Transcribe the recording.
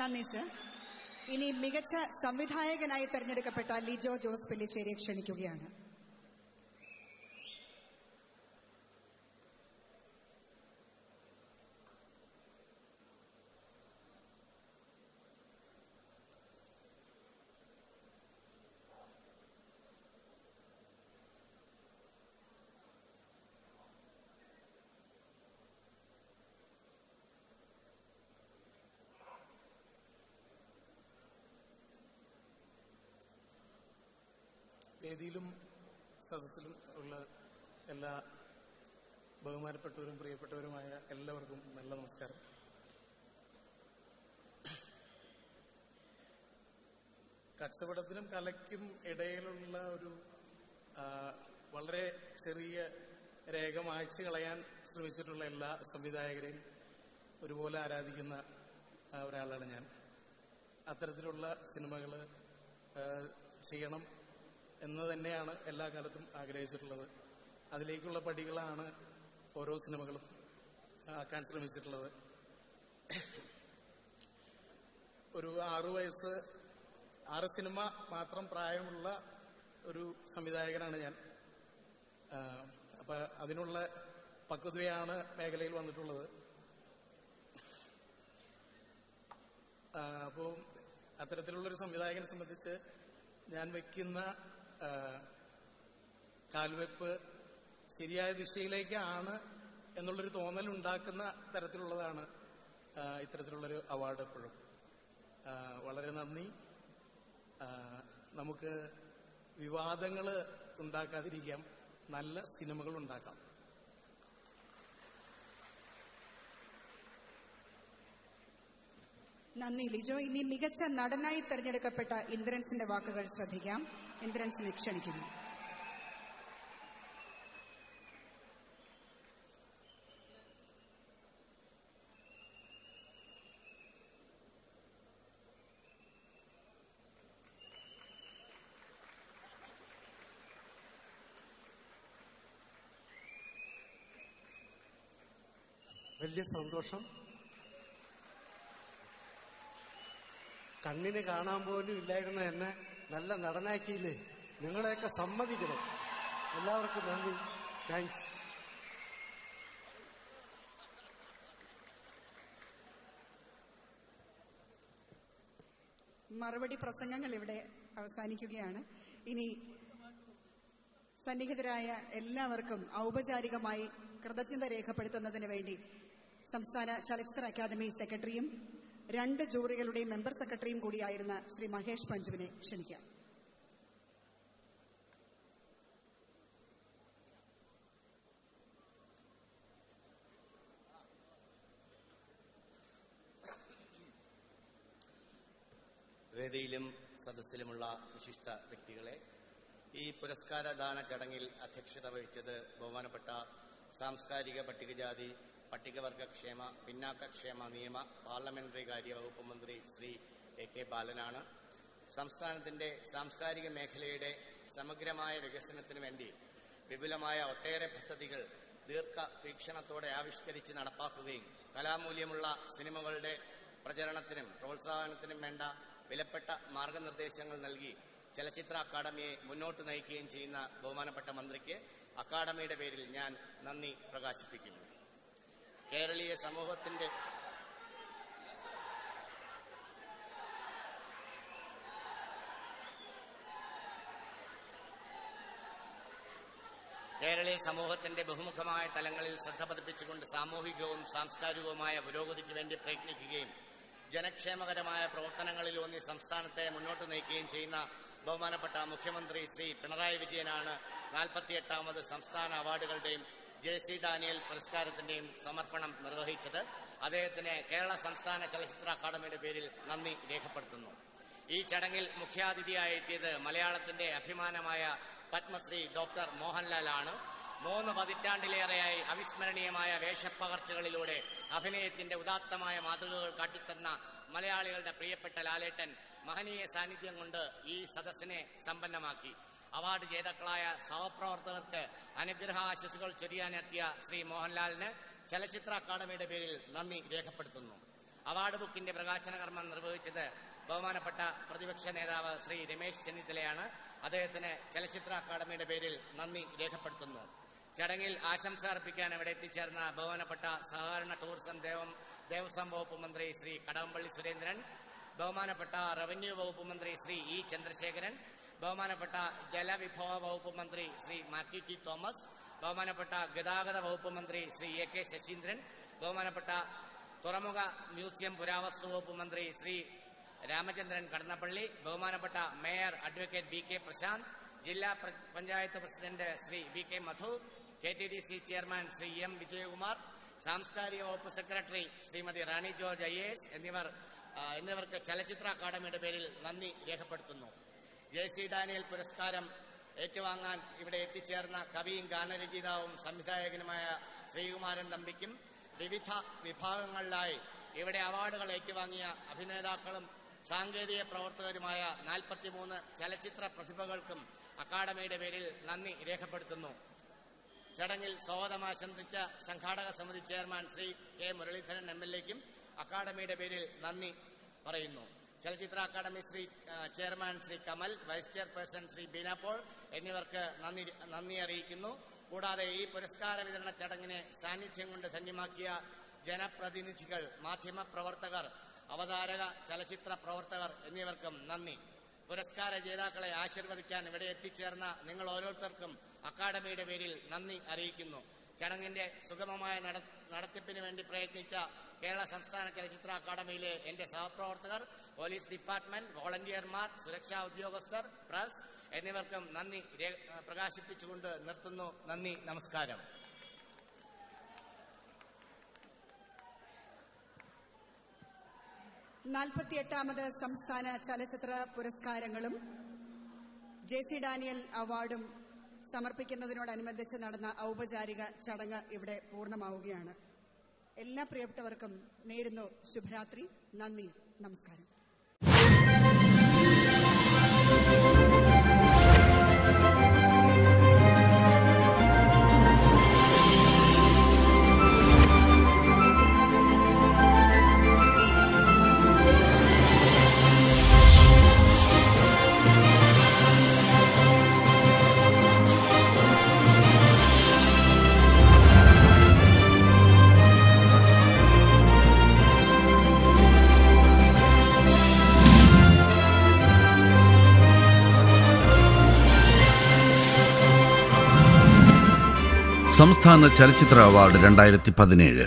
നന്ദി സർ. ഇനി മികച്ച സംവിധായകനായി തെരഞ്ഞെടുക്കപ്പെട്ട ലിജോ ജോസ് പെല്ലിച്ചേരിയെ ക്ഷണിക്കുകയാണ്. വേദിയിലും സദസ്സിലും ഉള്ള എല്ലാ ബഹുമാനപ്പെട്ടവരും പ്രിയപ്പെട്ടവരുമായ എല്ലാവർക്കും നല്ല നമസ്കാരം. കച്ചവടത്തിനും കലയ്ക്കും ഇടയിലുള്ള ഒരു വളരെ ചെറിയ രേഖ മായ്ച്ചു കളയാൻ ശ്രമിച്ചിട്ടുള്ള എല്ലാ സംവിധായകരെയും ഒരുപോലെ ആരാധിക്കുന്ന ഒരാളാണ് ഞാൻ. അത്തരത്തിലുള്ള സിനിമകൾ ചെയ്യണം. എന്ന് തന്നെയാണ് എല്ലാ കാലത്തും ആഗ്രഹിച്ചിട്ടുള്ളത്. അതിലേക്കുള്ള പടികളാണ് ഓരോ സിനിമകളും ആക്കാൻ ശ്രമിച്ചിട്ടുള്ളത്. ഒരു ആറു വയസ്സ് ആറ് സിനിമ മാത്രം പ്രായമുള്ള ഒരു സംവിധായകനാണ് ഞാൻ. അപ്പൊ അതിനുള്ള പക്വതയാണ് മേഖലയിൽ വന്നിട്ടുള്ളത്. അപ്പോൾ അപ്പോ അത്തരത്തിലുള്ള ഒരു സംവിധായകനെ സംബന്ധിച്ച് ഞാൻ വെക്കുന്ന ആ, കാൽവെപ്പ് ശരിയായ ദിശയിലേക്കാണ് എന്നുള്ളൊരു തോന്നൽ ഉണ്ടാക്കുന്ന തരത്തിലുള്ളതാണ് ഇത്തരത്തിലുള്ളൊരു അവാർഡ് എപ്പോഴും. വളരെ നന്ദി. നമുക്ക് വിവാദങ്ങൾ ഉണ്ടാക്കാതിരിക്കാം നല്ല സിനിമകൾ ഉണ്ടാക്കാം. നന്ദി ലിജോ. ഇനി മികച്ച നടനായി തെരഞ്ഞെടുക്കപ്പെട്ട ഇന്ദ്രൻസിന്റെ വാക്കുകൾ ശ്രദ്ധിക്കാം. ഇന്ദ്രൻസിനെ ക്ഷണിക്കുന്നു. വലിയ സന്തോഷം. കണ്ണിന് കാണാൻ പോലും ഇല്ലായിരുന്നു എന്നെ. നല്ല നടനാക്കിയില്ലേ? നിങ്ങളെയൊക്കെ സമ്മതിക്കണം. എല്ലാവർക്കും നന്ദി. താങ്ക്സ് മറുപടി പ്രസംഗങ്ങൾ ഇവിടെ അവസാനിക്കുകയാണ്. ഇനി സന്നിഹിതരായ എല്ലാവർക്കും ഔപചാരികമായി കൃതജ്ഞത രേഖപ്പെടുത്തുന്നതിന് വേണ്ടി സംസ്ഥാന ചലച്ചിത്ര അക്കാദമി സെക്രട്ടറിയും രണ്ട് ജൂറികളുടെയും മെമ്പർ സെക്രട്ടറിയും കൂടിയായിരുന്ന ശ്രീ മഹേഷ് പഞ്ചുവിനെ ക്ഷണിക്കാം. വേദിയിലും സദസ്സിലുമുള്ള വിശിഷ്ട വ്യക്തികളെ ഈ പുരസ്കാരദാന ചടങ്ങിൽ അധ്യക്ഷത വഹിച്ചത് ബഹുമാനപ്പെട്ട സാംസ്കാരിക പട്ടികജാതി പട്ടികവർഗക്ഷേമ പിന്നാക്കക്ഷേമ നിയമ പാർലമെന്ററി കാര്യ വകുപ്പ് മന്ത്രി ശ്രീ എ കെ ബാലനാണ്. സംസ്ഥാനത്തിന്റെ സാംസ്കാരിക മേഖലയുടെ സമഗ്രമായ വികസനത്തിനു വേണ്ടി വിപുലമായ ഒട്ടേറെ പദ്ധതികൾ ദീർഘവീക്ഷണത്തോടെ ആവിഷ്കരിച്ച് നടപ്പാക്കുകയും കലാമൂല്യമുള്ള സിനിമകളുടെ പ്രചരണത്തിനും പ്രോത്സാഹനത്തിനും വേണ്ട വിലപ്പെട്ട മാർഗനിർദ്ദേശങ്ങൾ നൽകി ചലച്ചിത്ര അക്കാദമിയെ മുന്നോട്ട് നയിക്കുകയും ചെയ്യുന്ന ബഹുമാനപ്പെട്ട മന്ത്രിക്ക് അക്കാദമിയുടെ പേരിൽ ഞാൻ നന്ദി പ്രകാശിപ്പിക്കുന്നു. കേരളീയ സമൂഹത്തിന്റെ കേരളീയ സമൂഹത്തിന്റെ ബഹുമുഖമായ തലങ്ങളിൽ ശ്രദ്ധ പതിപ്പിച്ചുകൊണ്ട് സാമൂഹികവും സാംസ്കാരികവുമായ പുരോഗതിക്ക് വേണ്ടി പ്രയത്നിക്കുകയും ജനക്ഷേമകരമായ പ്രവർത്തനങ്ങളിൽ പ്രവർത്തനങ്ങളിലൂന്നി സംസ്ഥാനത്തെ മുന്നോട്ട് നയിക്കുകയും ചെയ്യുന്ന ബഹുമാനപ്പെട്ട മുഖ്യമന്ത്രി ശ്രീ പിണറായി വിജയനാണ് നാൽപ്പത്തിയെട്ടാമത് സംസ്ഥാന അവാർഡുകളുടെയും ജെ സി ഡാനിയൽ പുരസ്കാരത്തിന്റെയും സമർപ്പണം നിർവഹിച്ചത്. അദ്ദേഹത്തിന് കേരള സംസ്ഥാന ചലച്ചിത്ര അക്കാദമിയുടെ പേരിൽ നന്ദി രേഖപ്പെടുത്തുന്നു. ഈ ചടങ്ങിൽ മുഖ്യാതിഥിയായി എത്തിയത് മലയാളത്തിന്റെ അഭിമാനമായ പത്മശ്രീ ഡോക്ടർ മോഹൻലാലാണ്. മൂന്ന് പതിറ്റാണ്ടിലേറെയായി അവിസ്മരണീയമായ വേഷപ്പകർച്ചകളിലൂടെ അഭിനയത്തിന്റെ ഉദാത്തമായ മാതൃകകൾ കാട്ടിത്തന്ന മലയാളികളുടെ പ്രിയപ്പെട്ട ലാലേട്ടൻ മഹനീയ സാന്നിധ്യം കൊണ്ട് ഈ സദസ്സിനെ സമ്പന്നമാക്കി. അവാർഡ് ജേതാക്കളായ സഹപ്രവർത്തകർക്ക് അനുഗ്രഹാശസ്സുകൾ ചൊരിയാനെത്തിയ ശ്രീ മോഹൻലാലിന് ചലച്ചിത്ര അക്കാദമിയുടെ പേരിൽ നന്ദി രേഖപ്പെടുത്തുന്നു. അവാർഡ് ബുക്കിന്റെ പ്രകാശന കർമ്മം നിർവഹിച്ചത് ബഹുമാനപ്പെട്ട പ്രതിപക്ഷ നേതാവ് ശ്രീ രമേശ് ചെന്നിത്തലയാണ്. അദ്ദേഹത്തിന് ചലച്ചിത്ര അക്കാദമിയുടെ പേരിൽ നന്ദി രേഖപ്പെടുത്തുന്നു. ചടങ്ങിൽ ആശംസ അർപ്പിക്കാൻ ഇവിടെ എത്തിച്ചേർന്ന ബഹുമാനപ്പെട്ട സഹകരണ ടൂറിസം ദേവം ദേവസ്വം വകുപ്പ് മന്ത്രി ശ്രീ കടകംപള്ളി സുരേന്ദ്രൻ ബഹുമാനപ്പെട്ട റവന്യൂ വകുപ്പ് മന്ത്രി ശ്രീ ഇ ചന്ദ്രശേഖരൻ ബഹുമാനപ്പെട്ട ജലവിഭവ വകുപ്പ് മന്ത്രി ശ്രീ മാത്യു ടി തോമസ് ബഹുമാനപ്പെട്ട ഗതാഗത വകുപ്പ് മന്ത്രി ശ്രീ എ കെ ശശീന്ദ്രൻ ബഹുമാനപ്പെട്ട തുറമുഖ മ്യൂസിയം പുരാവസ്തു വകുപ്പ് മന്ത്രി ശ്രീ രാമചന്ദ്രൻ കടന്നപ്പള്ളി ബഹുമാനപ്പെട്ട mayor advocate B K Prashanth ജില്ലാ panchayat president Shri V K Madhu K T D C chairman Shri M Vijayakumar സാംസ്കാരിക വകുപ്പ് secretary Shrimati Rani George I S എന്നിവർ എന്നിവർക്ക് ചലച്ചിത്ര അക്കാദമിയുടെ പേരിൽ നന്ദി രേഖപ്പെടുത്തുന്നു. ജെ സി ഡാനിയൽ പുരസ്കാരം ഏറ്റുവാങ്ങാൻ ഇവിടെ എത്തിച്ചേർന്ന കവിയും ഗാനരചയിതാവും സംവിധായകനുമായ ശ്രീകുമാരൻ തമ്പിക്കും വിവിധ വിഭാഗങ്ങളിലായി ഇവിടെ അവാർഡുകൾ ഏറ്റുവാങ്ങിയ അഭിനേതാക്കളും സാങ്കേതിക പ്രവർത്തകരുമായ നാൽപ്പത്തിമൂന്ന് ചലച്ചിത്ര പ്രതിഭകൾക്കും അക്കാദമിയുടെ പേരിൽ നന്ദി രേഖപ്പെടുത്തുന്നു. ചടങ്ങിൽ സ്വാഗതം ആശംസിച്ച സംഘാടക സമിതി chairman Shri K Muraleedharan M L എക്കും അക്കാദമിയുടെ പേരിൽ നന്ദി പറയുന്നു. ചലച്ചിത്ര academy Shri chairman Shri Kamal vice chairperson Shri Beena Paul എന്നിവർക്ക് നന്ദി നന്ദി അറിയിക്കുന്നു. കൂടാതെ ഈ പുരസ്കാര വിതരണ ചടങ്ങിനെ സാന്നിധ്യം കൊണ്ട് ധന്യമാക്കിയ ജനപ്രതിനിധികൾ മാധ്യമ പ്രവർത്തകർ അവതാരക ചലച്ചിത്ര പ്രവർത്തകർ എന്നിവർക്കും നന്ദി. പുരസ്കാര ജേതാക്കളെ ആശീർവദിക്കാൻ ഇവിടെ എത്തിച്ചേർന്ന നിങ്ങൾ ഓരോരുത്തർക്കും അക്കാദമിയുടെ പേരിൽ നന്ദി അറിയിക്കുന്നു. ചടങ്ങിന്റെ സുഗമമായ നടത്തിപ്പിന് വേണ്ടി പ്രയത്നിച്ച കേരള സംസ്ഥാന ചലച്ചിത്ര അക്കാദമിയിലെ എന്റെ സഹപ്രവർത്തകർ പോലീസ് ഡിപ്പാർട്ട്മെന്റ് വോളണ്ടിയർമാർ സുരക്ഷാ ഉദ്യോഗസ്ഥർ പ്രസ് എന്നിവർക്കും നന്ദി പ്രകാശിപ്പിച്ചുകൊണ്ട് നിർത്തുന്നു. നന്ദി നമസ്കാരം. നാൽപ്പത്തിയെട്ടാമത് സംസ്ഥാന ചലച്ചിത്ര പുരസ്കാരങ്ങളും ജെ സി ഡാനിയൽ അവാർഡും സമർപ്പിക്കുന്നതിനോടനുബന്ധിച്ച് നടന്ന ഔപചാരിക ചടങ്ങ് ഇവിടെ പൂർണമാവുകയാണ്. എല്ലാ പ്രിയപ്പെട്ടവർക്കും നേരുന്നു ശുഭരാത്രി. നന്ദി. നമസ്കാരം. സംസ്ഥാന ചലച്ചിത്ര അവാർഡ് രണ്ടായിരത്തി പതിനേഴ്.